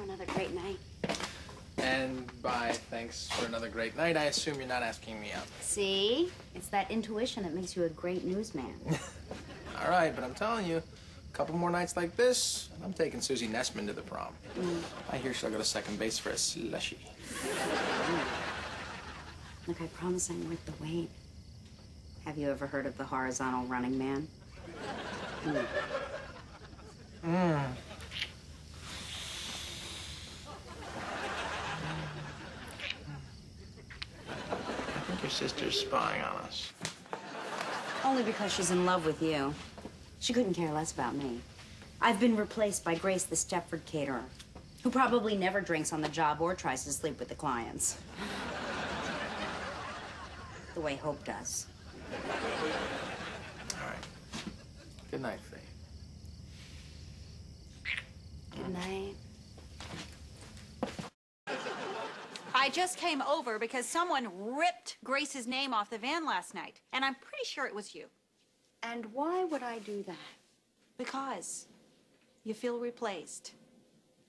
for another great night. And by thanks for another great night, I assume you're not asking me out. See? It's that intuition that makes you a great newsman. All right, but I'm telling you, a couple more nights like this, and I'm taking Susie Nessman to the prom. Mm. I hear she'll go to second base for a slushy. Look, I promise I'm worth the wait. Have you ever heard of the horizontal running man? I think your sister's spying on us. Only because she's in love with you. She couldn't care less about me. I've been replaced by Grace, the Stepford caterer, who probably never drinks on the job or tries to sleep with the clients. The way Hope does. All right. Good night, Faye. Good night. Just came over because someone ripped Grace's name off the van last night, and I'm pretty sure it was you. And why would I do that? Because you feel replaced,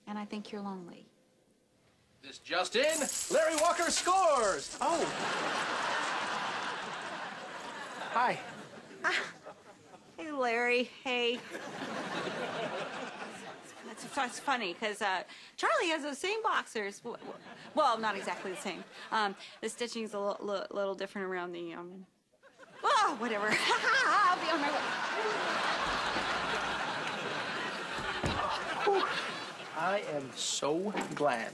and I think you're lonely. This just in, Larry Walker scores. Oh. Hi. Ah. Hey, Larry. Hey. That's, that's funny because uh, Charlie has those same boxers. W- w- Well, not exactly the same. Um, the stitching's a little, little different around the. Um... Oh, whatever. I'll be on my way. I am so glad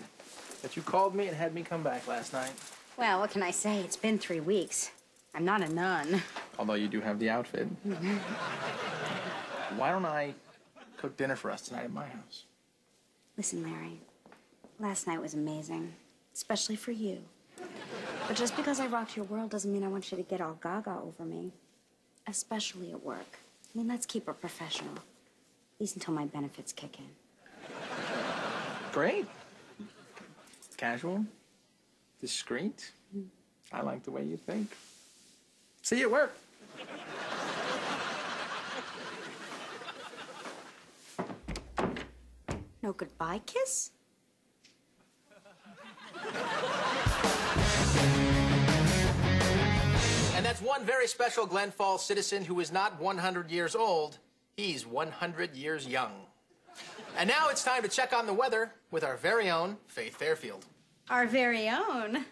that you called me and had me come back last night. Well, what can I say? It's been three weeks. I'm not a nun. Although you do have the outfit. Why don't I cook dinner for us tonight at my house? Listen, Larry, last night was amazing, especially for you. But just because I rocked your world doesn't mean I want you to get all gaga over me, especially at work. I mean, let's keep it professional, at least until my benefits kick in. Great. Casual. Discreet. Mm-hmm. I like the way you think. See you at work. No goodbye kiss? And that's one very special Glen Falls citizen who is not 100 years old. He's 100 years young. And now it's time to check on the weather with our very own Faith Fairfield. Our very own.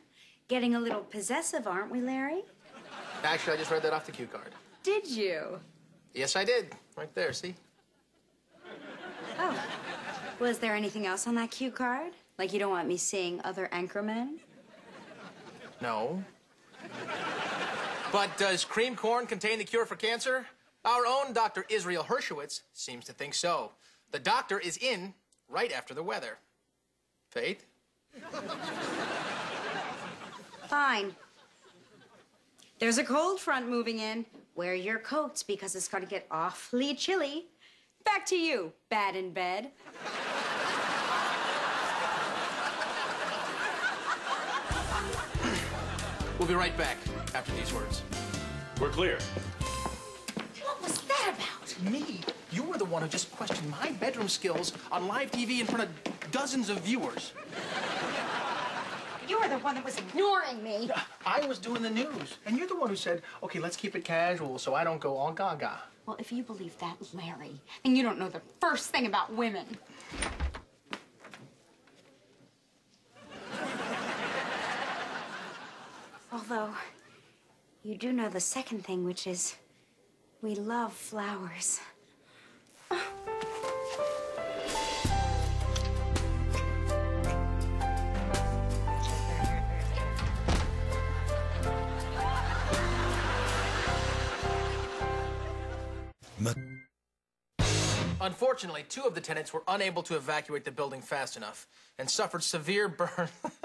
Getting a little possessive, aren't we, Larry? Actually, I just read that off the cue card. Did you? Yes, I did. Right there, see? Oh. Was there anything else on that cue card? Like you don't want me seeing other anchormen? No. But does cream corn contain the cure for cancer? Our own Dr. Israel Hershowitz seems to think so. The doctor is in right after the weather. Faith? Fine. There's a cold front moving in. Wear your coats because it's going to get awfully chilly. Back to you, bad in bed. We'll be right back after these words. We're clear. What was that about? Me? You were the one who just questioned my bedroom skills on live TV in front of dozens of viewers. You were the one that was ignoring me. Uh, I was doing the news, and you're the one who said, okay, let's keep it casual so I don't go all gaga. Well, if you believe that, Larry, then you don't know the first thing about women. Although, you do know the second thing, which is we love flowers. Unfortunately, two of the tenants were unable to evacuate the building fast enough and suffered severe burn.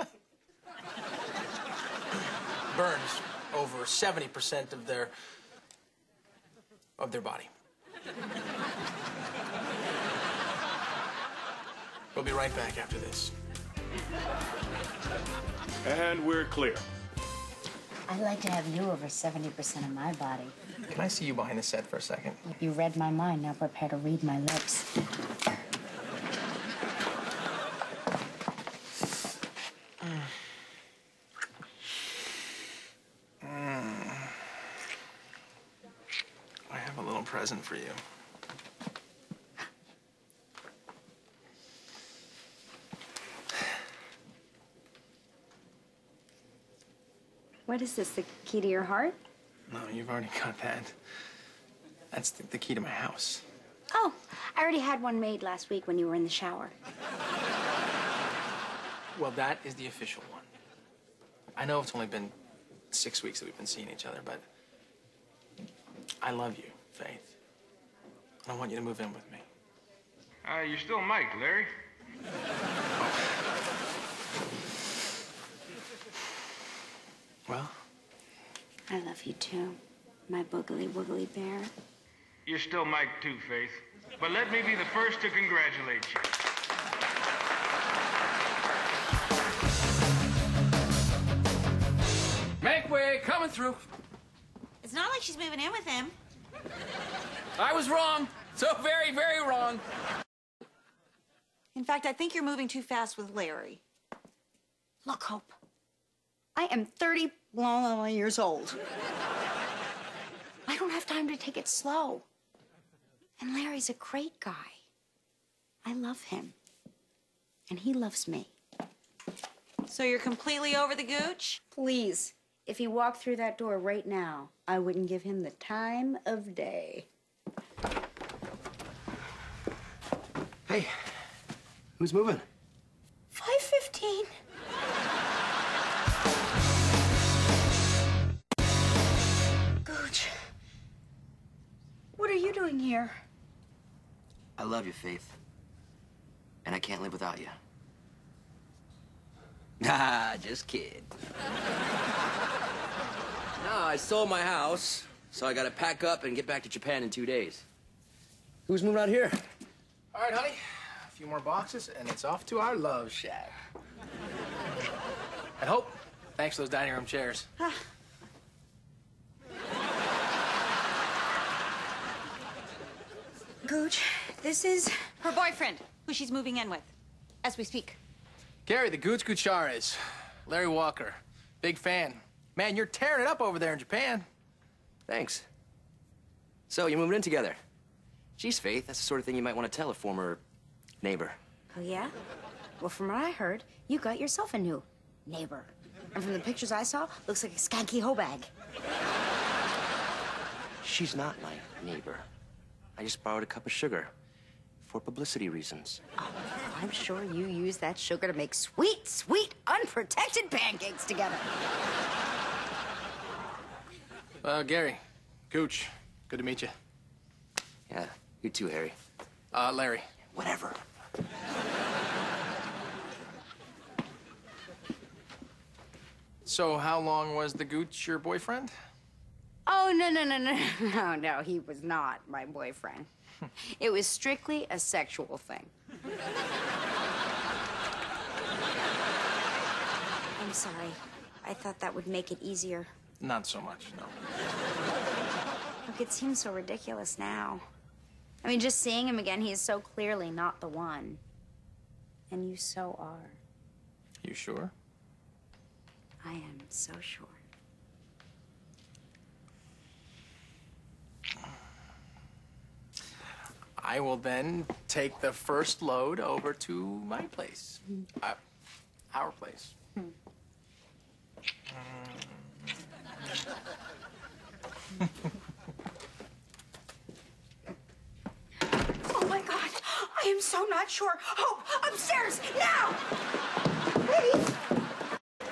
burns over 70% of their of their body. We'll be right back after this. And we're clear. I'd like to have you over 70% of my body. Can I see you behind the set for a second? You read my mind, now prepare to read my lips. Present for you. What is this, the key to your heart? No, you've already got that. That's the, the key to my house. Oh, I already had one made last week when you were in the shower. Well, that is the official one. I know it's only been six weeks that we've been seeing each other, but I love you, Faith. And I want you to move in with me. Uh, you're still Mike, Larry. Well, I love you too, my boogly woogly bear. You're still Mike too, Faith. But let me be the first to congratulate you. make way, coming through. It's not like she's moving in with him. I was wrong. So very, very wrong. In fact, I think you're moving too fast with Larry. Look, Hope, I am 30 blah, blah, years old. I don't have time to take it slow. And Larry's a great guy. I love him. And he loves me. So you're completely over the gooch? Please, if he walked through that door right now, I wouldn't give him the time of day. Hey, who's moving? 515. Gooch. What are you doing here? I love you, Faith. And I can't live without you. Nah, just kid. No, I sold my house, so I gotta pack up and get back to Japan in two days. Who's moving out here? All right, honey. A few more boxes, and it's off to our love shack. and Hope, thanks for those dining room chairs. Gooch, this is. Her boyfriend, who she's moving in with, as we speak. Gary, the Gooch Gutierrez. Larry Walker. Big fan. Man, you're tearing it up over there in Japan. Thanks. So, you're moving in together. Geez, Faith, that's the sort of thing you might want to tell a former neighbor. Oh, yeah? Well, from what I heard, you got yourself a new neighbor. And from the pictures I saw, looks like a skanky hoe bag. She's not my neighbor. I just borrowed a cup of sugar for publicity reasons. Oh. I'm sure you use that sugar to make sweet, sweet, unprotected pancakes together. Uh, Gary, Gooch, good to meet you. Yeah, you too, Harry. Uh, Larry. Whatever. So, how long was the Gooch your boyfriend? Oh, no, no, no, no, no, no, he was not my boyfriend. It was strictly a sexual thing. I'm sorry. I thought that would make it easier. Not so much, no. Look, it seems so ridiculous now. I mean, just seeing him again, he is so clearly not the one. And you so are. You sure? I am so sure. I will then take the first load over to my place. Uh, our place. Oh my god! I am so not sure. Hope, upstairs, now! Please! I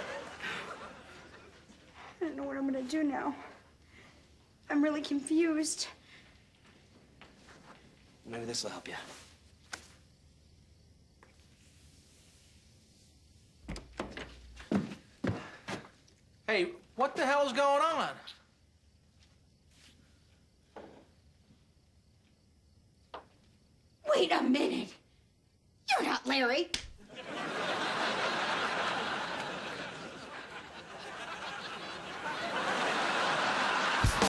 don't know what I'm gonna do now. I'm really confused. Maybe this will help you. Hey, what the hell's going on? Wait a minute. You're not Larry.